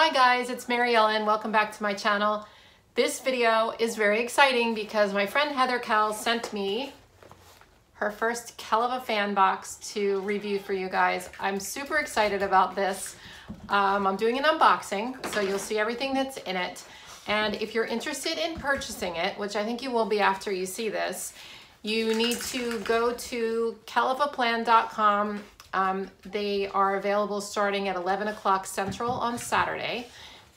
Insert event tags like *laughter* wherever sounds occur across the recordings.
Hi guys, it's Mary Ellen. Welcome back to my channel. This video is very exciting because my friend Heather Kell sent me her first Kellofafan box to review for you guys. I'm super excited about this. Um, I'm doing an unboxing, so you'll see everything that's in it. And if you're interested in purchasing it, which I think you will be after you see this, you need to go to kellofaplan.com um, they are available starting at 11 o'clock Central on Saturday.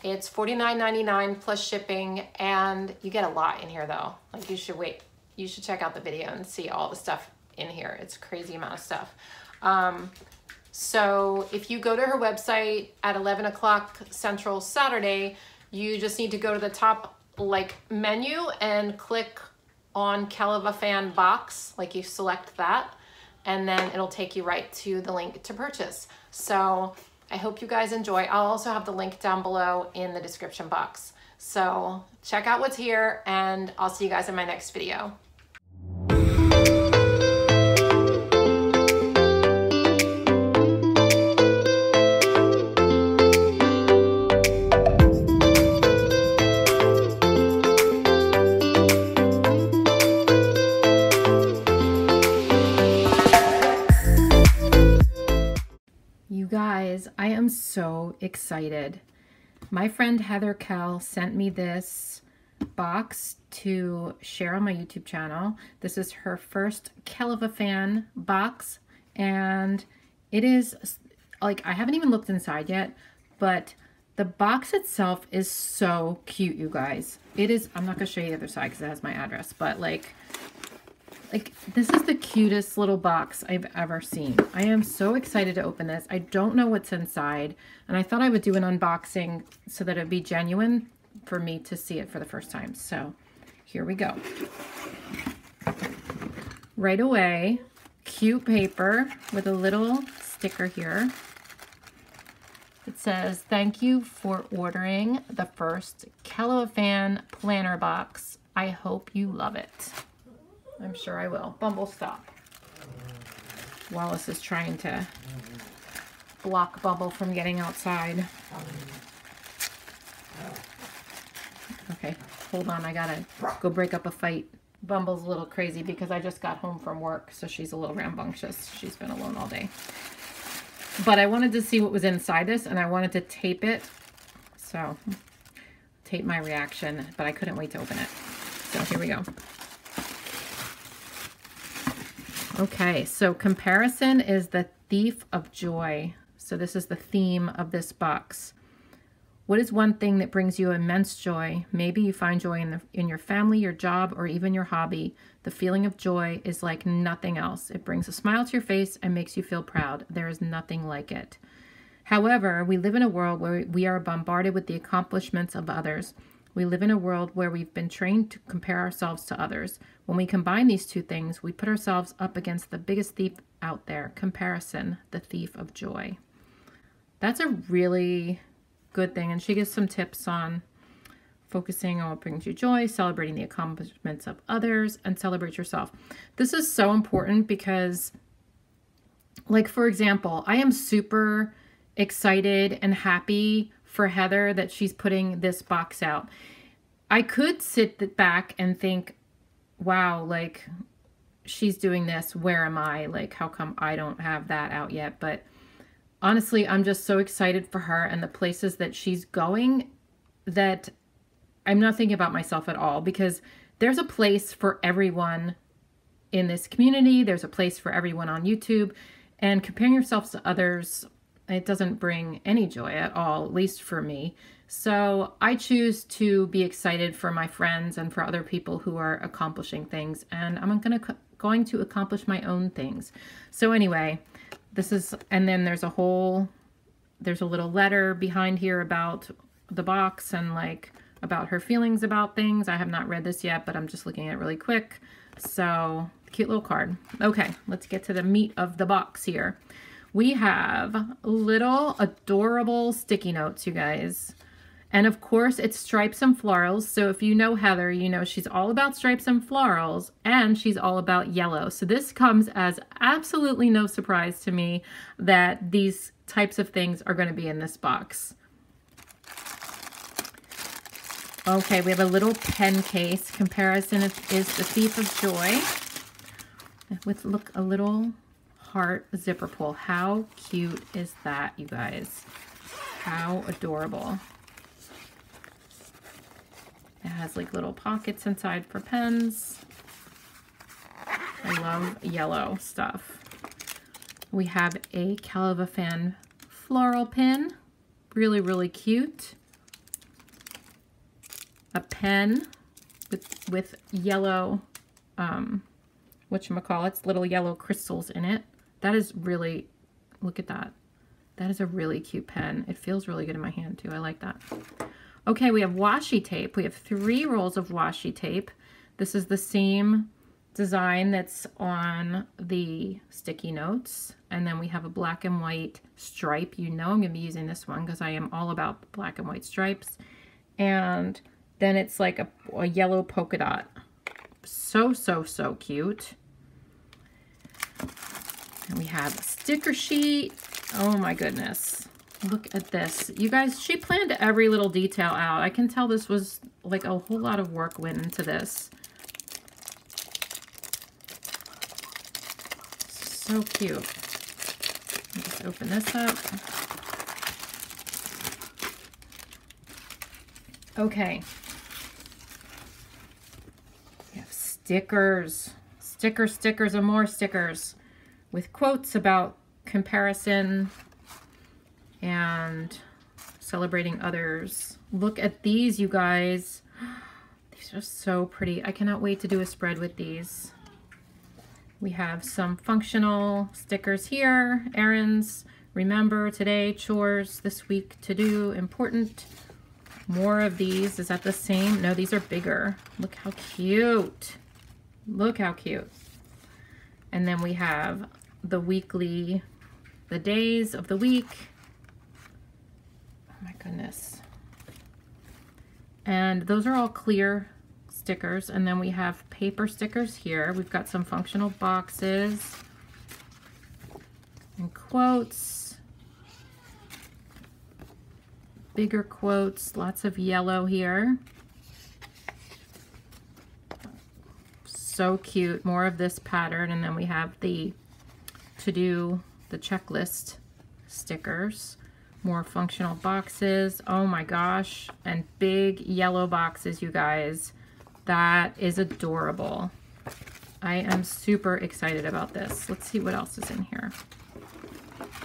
It's $49.99 plus shipping, and you get a lot in here though. Like you should wait, you should check out the video and see all the stuff in here. It's a crazy amount of stuff. Um, so if you go to her website at 11 o'clock Central Saturday, you just need to go to the top like menu and click on Kellofafan box, like you select that and then it'll take you right to the link to purchase. So I hope you guys enjoy. I'll also have the link down below in the description box. So check out what's here and I'll see you guys in my next video. I am so excited. My friend Heather Kell sent me this box to share on my YouTube channel. This is her first Kellofafan box, and it is, like, I haven't even looked inside yet, but the box itself is so cute, you guys. It is, I'm not to show you the other side because it has my address, but, like, like, this is the cutest little box I've ever seen. I am so excited to open this. I don't know what's inside, and I thought I would do an unboxing so that it'd be genuine for me to see it for the first time. So, here we go. Right away, cute paper with a little sticker here. It says, thank you for ordering the first Kellofafan planner box. I hope you love it. I'm sure I will. Bumble, stop. Wallace is trying to block Bumble from getting outside. Okay, hold on. I gotta go break up a fight. Bumble's a little crazy because I just got home from work, so she's a little rambunctious. She's been alone all day. But I wanted to see what was inside this, and I wanted to tape it. So, tape my reaction, but I couldn't wait to open it. So here we go. Okay, so comparison is the thief of joy. So this is the theme of this box. What is one thing that brings you immense joy? Maybe you find joy in, the, in your family, your job, or even your hobby. The feeling of joy is like nothing else. It brings a smile to your face and makes you feel proud. There is nothing like it. However, we live in a world where we are bombarded with the accomplishments of others. We live in a world where we've been trained to compare ourselves to others. When we combine these two things, we put ourselves up against the biggest thief out there comparison, the thief of joy. That's a really good thing. And she gives some tips on focusing on what brings you joy, celebrating the accomplishments of others, and celebrate yourself. This is so important because, like, for example, I am super excited and happy for Heather that she's putting this box out. I could sit back and think, wow, like she's doing this. Where am I? Like, how come I don't have that out yet? But honestly, I'm just so excited for her and the places that she's going that I'm not thinking about myself at all because there's a place for everyone in this community. There's a place for everyone on YouTube. And comparing yourselves to others it doesn't bring any joy at all, at least for me. So I choose to be excited for my friends and for other people who are accomplishing things, and I'm gonna going to accomplish my own things. So anyway, this is, and then there's a whole, there's a little letter behind here about the box and like about her feelings about things. I have not read this yet, but I'm just looking at it really quick. So cute little card. Okay, let's get to the meat of the box here we have little adorable sticky notes, you guys. And of course, it's stripes and florals. So if you know Heather, you know she's all about stripes and florals, and she's all about yellow. So this comes as absolutely no surprise to me that these types of things are going to be in this box. Okay, we have a little pen case. Comparison is the Thief of Joy. With, look, a little heart zipper pull. How cute is that, you guys? How adorable. It has like little pockets inside for pens. I love yellow stuff. We have a Kellofafan floral pin. Really, really cute. A pen with, with yellow, um, whatchamacallits, little yellow crystals in it. That is really, look at that. That is a really cute pen. It feels really good in my hand too. I like that. Okay, we have washi tape. We have three rolls of washi tape. This is the same design that's on the sticky notes. And then we have a black and white stripe. You know I'm going to be using this one because I am all about black and white stripes. And then it's like a, a yellow polka dot. So, so, so cute. And we have a sticker sheet. Oh my goodness. Look at this. You guys, she planned every little detail out. I can tell this was like a whole lot of work went into this. So cute. Let's open this up. Okay. We have stickers. Stickers, stickers, and more stickers with quotes about comparison and celebrating others. Look at these, you guys. *gasps* These are so pretty. I cannot wait to do a spread with these. We have some functional stickers here. Errands, remember, today, chores, this week, to do, important. More of these. Is that the same? No, these are bigger. Look how cute. Look how cute. And then we have the weekly, the days of the week. Oh my goodness. And those are all clear stickers. And then we have paper stickers here. We've got some functional boxes and quotes. Bigger quotes, lots of yellow here. So cute, more of this pattern. And then we have the to do the checklist stickers. More functional boxes. Oh my gosh. And big yellow boxes, you guys. That is adorable. I am super excited about this. Let's see what else is in here.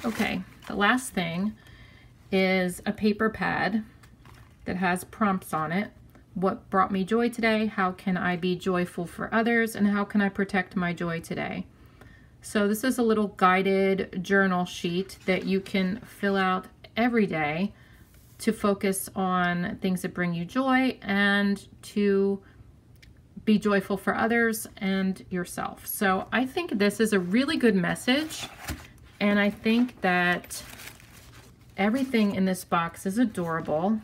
Okay, the last thing is a paper pad that has prompts on it. What brought me joy today? How can I be joyful for others? And how can I protect my joy today? So this is a little guided journal sheet that you can fill out every day to focus on things that bring you joy and to be joyful for others and yourself. So I think this is a really good message and I think that everything in this box is adorable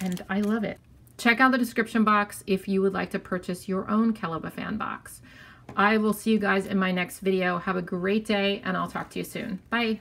and I love it. Check out the description box if you would like to purchase your own Kellofafan box. I will see you guys in my next video. Have a great day, and I'll talk to you soon. Bye.